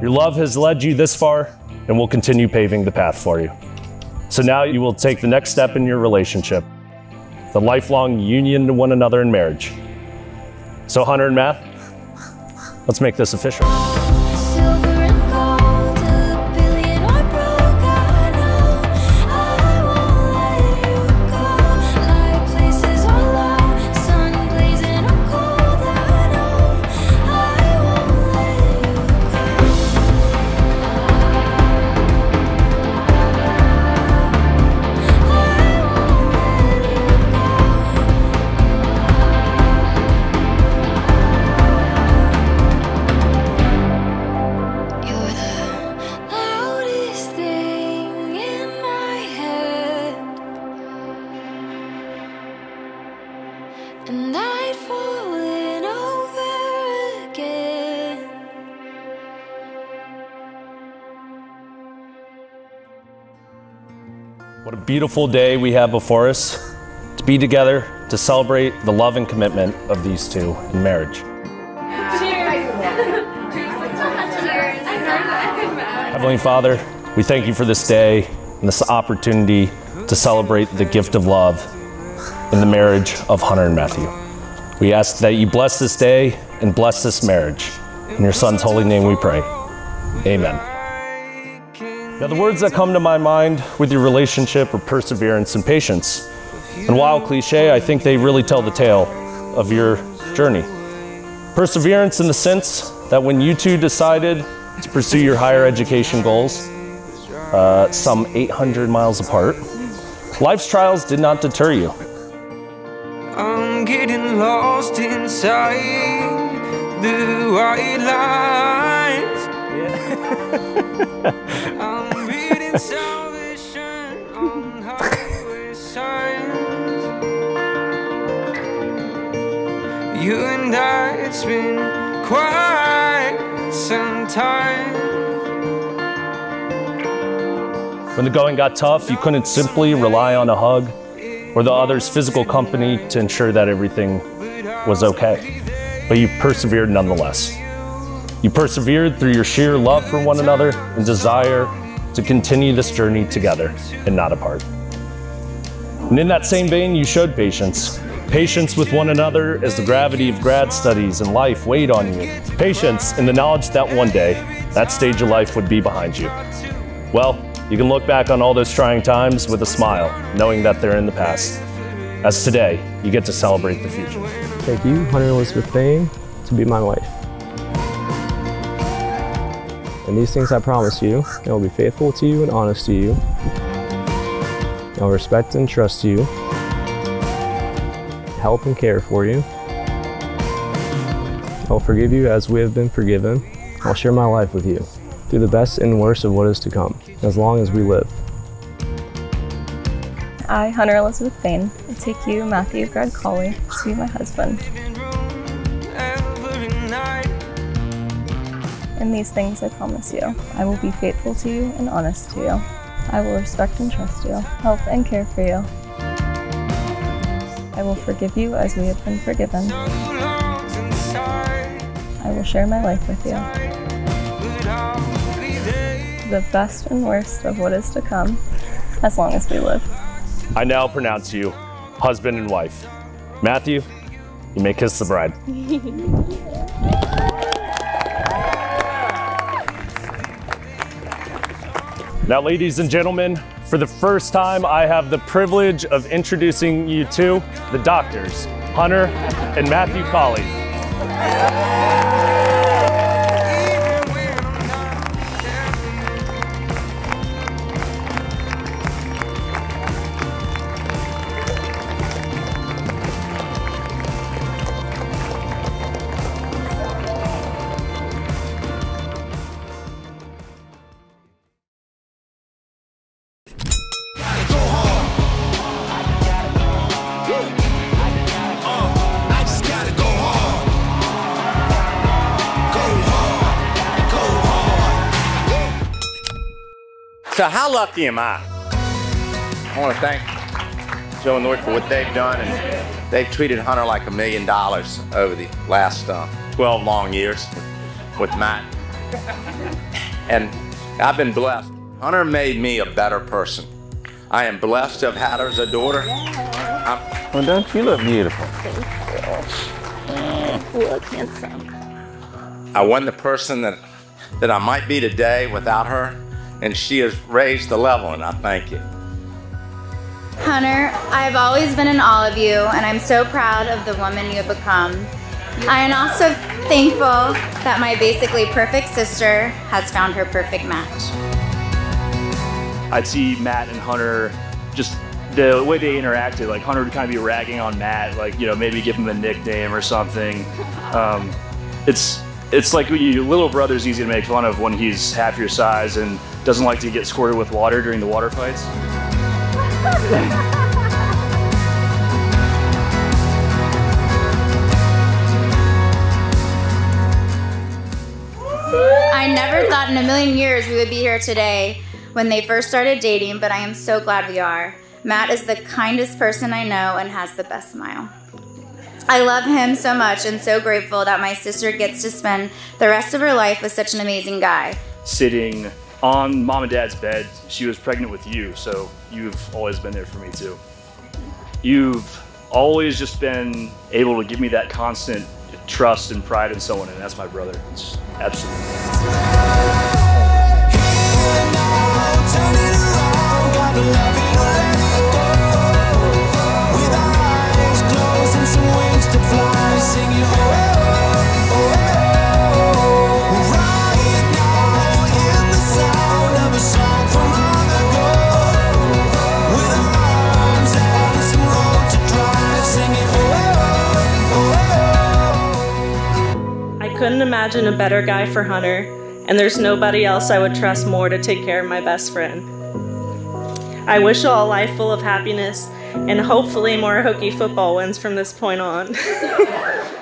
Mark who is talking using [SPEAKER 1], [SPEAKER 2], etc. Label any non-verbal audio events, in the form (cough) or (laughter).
[SPEAKER 1] Your love has led you this far and will continue paving the path for you. So now you will take the next step in your relationship, the lifelong union to one another in marriage. So, Hunter and Matt, let's make this official.
[SPEAKER 2] And I'd fallen over again.
[SPEAKER 1] What a beautiful day we have before us to be together to celebrate the love and commitment of these two in marriage. Heavenly Father, we thank you for this day and this opportunity to celebrate the gift of love in the marriage of Hunter and Matthew. We ask that you bless this day and bless this marriage. In your son's holy name we pray. Amen. Now, the words that come to my mind with your relationship are perseverance and patience. And while cliche, I think they really tell the tale of your journey. Perseverance in the sense that when you two decided to pursue your higher education goals, uh, some 800 miles apart, life's trials did not deter you.
[SPEAKER 3] Getting lost inside the white lines. I'm reading salvation on highway signs. You and I, it's been quite some time.
[SPEAKER 1] When the going got tough, you couldn't simply rely on a hug or the other's physical company to ensure that everything was okay. But you persevered nonetheless. You persevered through your sheer love for one another and desire to continue this journey together and not apart. And in that same vein, you showed patience. Patience with one another as the gravity of grad studies and life weighed on you. Patience in the knowledge that one day, that stage of life would be behind you. Well, you can look back on all those trying times with a smile, knowing that they're in the past. As today, you get to celebrate the future.
[SPEAKER 4] Thank you, Hunter Elizabeth Bain, to be my wife. And these things I promise you, I will be faithful to you and honest to you. I will respect and trust you, help and care for you. I will forgive you as we have been forgiven. I'll share my life with you through the best and worst of what is to come, as long as we live.
[SPEAKER 5] I, Hunter Elizabeth Bain, take you, Matthew Greg Colley, to be my husband. In these things I promise you, I will be faithful to you and honest to you. I will respect and trust you, help and care for you. I will forgive you as we have been forgiven. I will share my life with you. The best and worst of what is to come, as long as we live.
[SPEAKER 1] I now pronounce you husband and wife. Matthew, you may kiss the bride. (laughs) now, ladies and gentlemen, for the first time, I have the privilege of introducing you to the doctors, Hunter and Matthew Colley.
[SPEAKER 6] So how lucky am I? I want to thank Joe and Lloyd for what they've done, and they've treated Hunter like a million dollars over the last uh, 12 long years with, with Matt And I've been blessed. Hunter made me a better person. I am blessed to have had her as a daughter. I'm,
[SPEAKER 7] Well, don't you look beautiful?
[SPEAKER 5] Look handsome.
[SPEAKER 6] I wasn't the person that, that I might be today without her, and she has raised the level, and I thank you.
[SPEAKER 8] Hunter, I've always been in all of you, and I'm so proud of the woman you have become. I am also thankful that my basically perfect sister has found her perfect match.
[SPEAKER 9] I'd see Matt and Hunter just the way they interacted. Like Hunter would kind of be ragging on Matt, like you know maybe give him a nickname or something. Um, it's it's like your little brother's easy to make fun of when he's half your size and doesn't like to get squirted with water during the water fights.
[SPEAKER 8] I never thought in a million years we would be here today when they first started dating, but I am so glad we are. Matt is the kindest person I know and has the best smile. I love him so much and so grateful that my sister gets to spend the rest of her life with such an amazing guy.
[SPEAKER 9] Sitting on mom and dad's bed, she was pregnant with you, so you've always been there for me too. You've always just been able to give me that constant trust and pride in someone, and that's my brother. It's absolutely.
[SPEAKER 10] Couldn't imagine a better guy for Hunter, and there's nobody else I would trust more to take care of my best friend. I wish you all a life full of happiness and hopefully more Hokie football wins from this point on. (laughs)